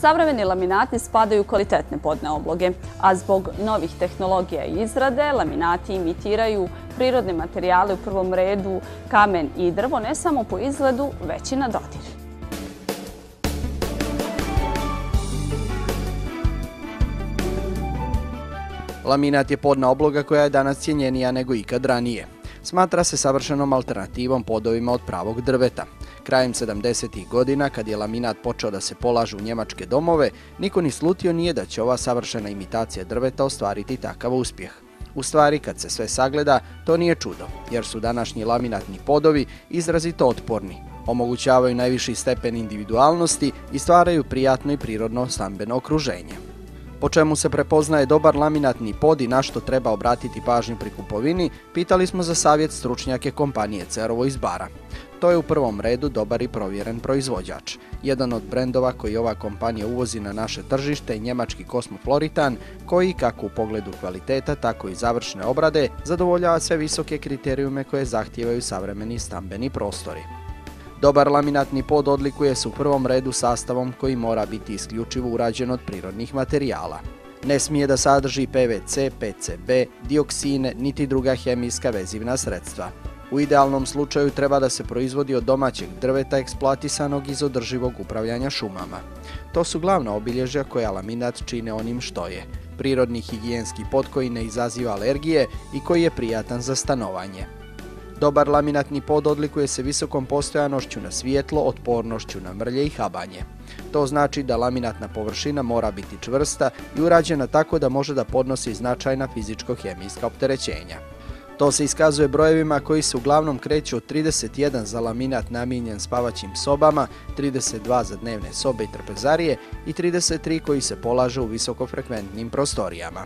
Savremeni laminati spadaju kvalitetne podne obloge, a zbog novih tehnologija i izrade, laminati imitiraju prirodne materijale u prvom redu, kamen i drvo, ne samo po izgledu, već i na dodir. Laminat je podna obloga koja je danas cijenjenija nego ikad ranije. Smatra se savršenom alternativom podovima od pravog drveta. Krajem 70. godina, kad je laminat počeo da se polažu u njemačke domove, niko ni slutio nije da će ova savršena imitacija drveta ostvariti takav uspjeh. U stvari, kad se sve sagleda, to nije čudo, jer su današnji laminatni podovi izrazito otporni, omogućavaju najviši stepen individualnosti i stvaraju prijatno i prirodno stambeno okruženje. Po čemu se prepoznaje dobar laminatni pod i na što treba obratiti pažnju pri kupovini, pitali smo za savjet stručnjake kompanije Cerovo iz Bara. To je u prvom redu dobar i provjeren proizvođač. Jedan od brendova koji ova kompanija uvozi na naše tržište je njemački Cosmofloritan, koji kako u pogledu kvaliteta, tako i završne obrade, zadovoljava sve visoke kriterijume koje zahtijevaju savremeni stambeni prostori. Dobar laminatni pod odlikuje se u prvom redu sastavom koji mora biti isključivo urađen od prirodnih materijala. Ne smije da sadrži PVC, PCB, dioksine, niti druga hemijska vezivna sredstva. U idealnom slučaju treba da se proizvodi od domaćeg drveta eksploatisanog iz održivog upravljanja šumama. To su glavna obilježja koja laminat čine onim što je. Prirodni higijenski pod koji ne izaziva alergije i koji je prijatan za stanovanje. Dobar laminatni pod odlikuje se visokom postojanošću na svijetlo, otpornošću na mrlje i habanje. To znači da laminatna površina mora biti čvrsta i urađena tako da može da podnosi značajna fizičko-hemijska opterećenja. To se iskazuje brojevima koji se uglavnom kreću od 31 za laminat namijenjen spavaćim sobama, 32 za dnevne sobe i trpezarije i 33 koji se polaže u visokofrekventnim prostorijama.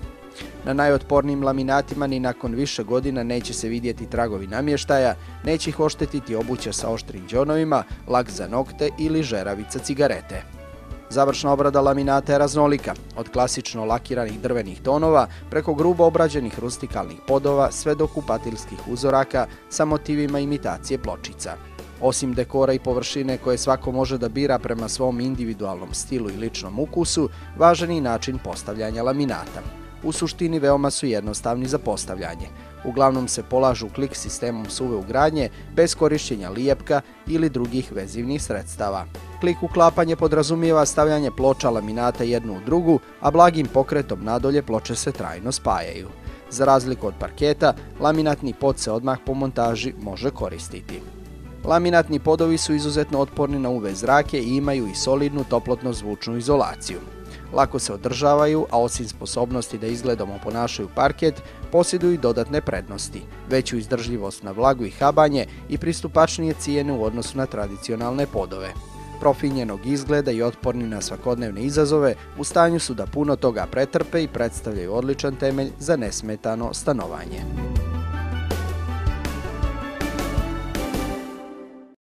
Na najotpornijim laminatima ni nakon više godina neće se vidjeti tragovi namještaja, neće ih oštetiti obuća sa oštrim džonovima, lak za nokte ili žeravica cigarete. Završna obrada laminata je raznolika, od klasično lakiranih drvenih tonova preko grubo obrađenih rustikalnih podova sve do kupatilskih uzoraka sa motivima imitacije pločica. Osim dekora i površine koje svako može da bira prema svom individualnom stilu i ličnom ukusu, važan je i način postavljanja laminata u suštini veoma su jednostavni za postavljanje. Uglavnom se polažu klik sistemom suve ugradnje bez korišćenja lijepka ili drugih vezivnih sredstava. Klik uklapanje podrazumijeva stavljanje ploča laminata jednu u drugu, a blagim pokretom nadolje ploče se trajno spajaju. Za razliku od parketa, laminatni pod se odmah po montaži može koristiti. Laminatni podovi su izuzetno otporni na UV zrake i imaju i solidnu toplotno-zvučnu izolaciju lako se održavaju, a osim sposobnosti da izgledamo ponašaju parket, posjeduju i dodatne prednosti, veću izdržljivost na vlagu i habanje i pristupačnije cijene u odnosu na tradicionalne podove. Profinjenog izgleda i otporni na svakodnevne izazove, u stanju su da puno toga pretrpe i predstavljaju odličan temelj za nesmetano stanovanje.